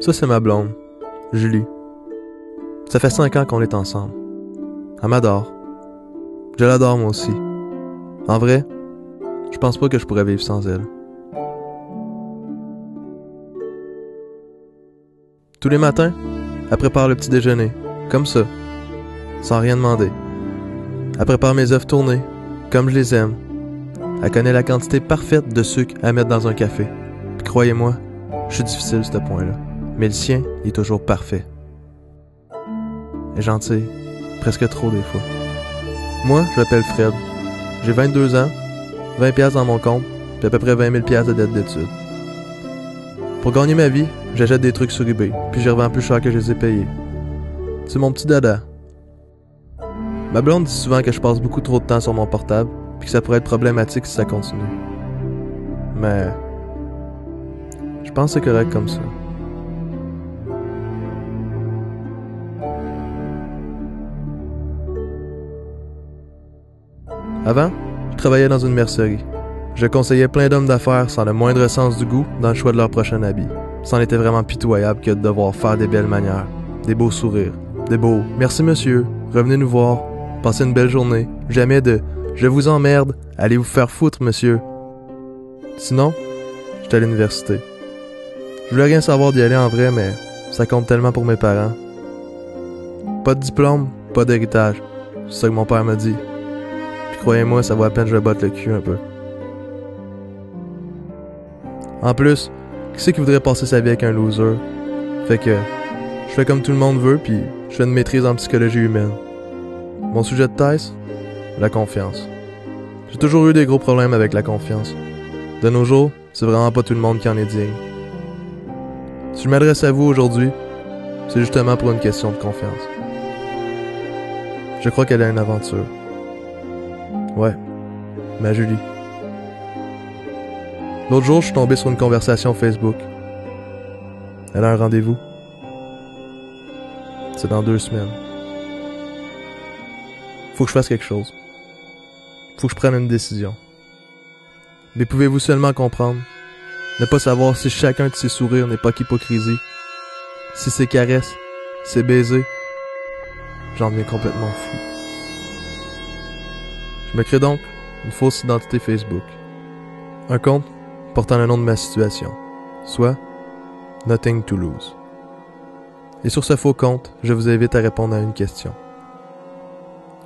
Ça, c'est ma blonde, Julie. Ça fait cinq ans qu'on est ensemble. Elle m'adore. Je l'adore moi aussi. En vrai, je pense pas que je pourrais vivre sans elle. Tous les matins, elle prépare le petit déjeuner, comme ça, sans rien demander. Elle prépare mes œufs tournés, comme je les aime. Elle connaît la quantité parfaite de sucre à mettre dans un café. Puis croyez-moi, je suis difficile ce point-là. Mais le sien est toujours parfait. Est gentil, presque trop des fois. Moi, je m'appelle Fred. J'ai 22 ans, 20 pièces dans mon compte, puis à peu près 20 000 pièces de dette d'études. Pour gagner ma vie, j'achète des trucs sur eBay, puis je revends plus cher que je les ai payés. C'est mon petit dada. Ma blonde dit souvent que je passe beaucoup trop de temps sur mon portable, puis que ça pourrait être problématique si ça continue. Mais je pense que c'est correct comme ça. Avant, je travaillais dans une mercerie. Je conseillais plein d'hommes d'affaires sans le moindre sens du goût dans le choix de leur prochain habit. C'en était vraiment pitoyable que de devoir faire des belles manières, des beaux sourires, des beaux merci monsieur, revenez nous voir, passez une belle journée, jamais de je vous emmerde, allez vous faire foutre monsieur. Sinon, j'étais à l'université. Je voulais rien savoir d'y aller en vrai, mais ça compte tellement pour mes parents. Pas de diplôme, pas d'héritage. C'est ça que mon père m'a dit. Puis croyez-moi, ça vaut à peine que je botte le cul un peu. En plus, qui c'est qui voudrait passer sa vie avec un loser? Fait que, je fais comme tout le monde veut, puis je fais une maîtrise en psychologie humaine. Mon sujet de thèse? La confiance. J'ai toujours eu des gros problèmes avec la confiance. De nos jours, c'est vraiment pas tout le monde qui en est digne. Si je m'adresse à vous aujourd'hui, c'est justement pour une question de confiance. Je crois qu'elle a une aventure. Ouais, ma Julie. L'autre jour, je suis tombé sur une conversation Facebook. Elle a un rendez-vous. C'est dans deux semaines. Faut que je fasse quelque chose. Faut que je prenne une décision. Mais pouvez-vous seulement comprendre? Ne pas savoir si chacun de ses sourires n'est pas qu'hypocrisie. Si ses caresses, ses baisers. J'en deviens complètement fou. Je me crée donc une fausse identité Facebook. Un compte portant le nom de ma situation, soit Nothing to Lose. Et sur ce faux compte, je vous invite à répondre à une question.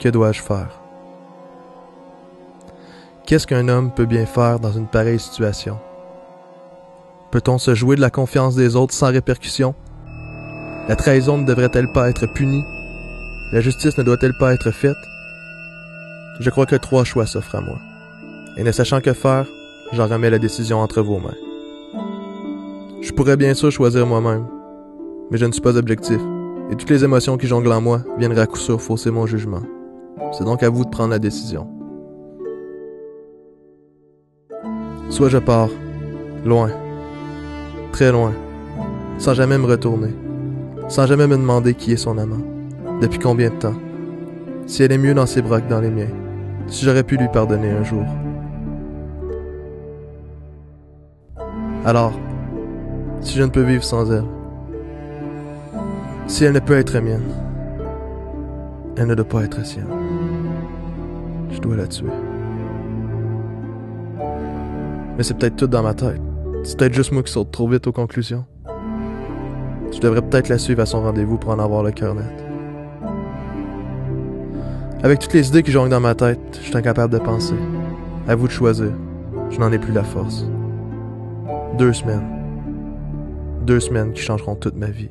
Que dois-je faire? Qu'est-ce qu'un homme peut bien faire dans une pareille situation? Peut-on se jouer de la confiance des autres sans répercussion? La trahison ne devrait-elle pas être punie? La justice ne doit-elle pas être faite? Je crois que trois choix s'offrent à moi. Et ne sachant que faire, j'en remets la décision entre vos mains. Je pourrais bien sûr choisir moi-même, mais je ne suis pas objectif, et toutes les émotions qui jonglent en moi viennent à coup sûr fausser mon jugement. C'est donc à vous de prendre la décision. Soit je pars, loin, très loin, sans jamais me retourner, sans jamais me demander qui est son amant, depuis combien de temps, si elle est mieux dans ses bras que dans les miens, si j'aurais pu lui pardonner un jour. Alors, si je ne peux vivre sans elle, si elle ne peut être mienne, elle ne doit pas être sienne. Je dois la tuer. Mais c'est peut-être tout dans ma tête. C'est peut-être juste moi qui saute trop vite aux conclusions. Je devrais peut-être la suivre à son rendez-vous pour en avoir le cœur net. Avec toutes les idées qui jonglent dans ma tête, je suis incapable de penser. À vous de choisir. Je n'en ai plus la force. Deux semaines. Deux semaines qui changeront toute ma vie.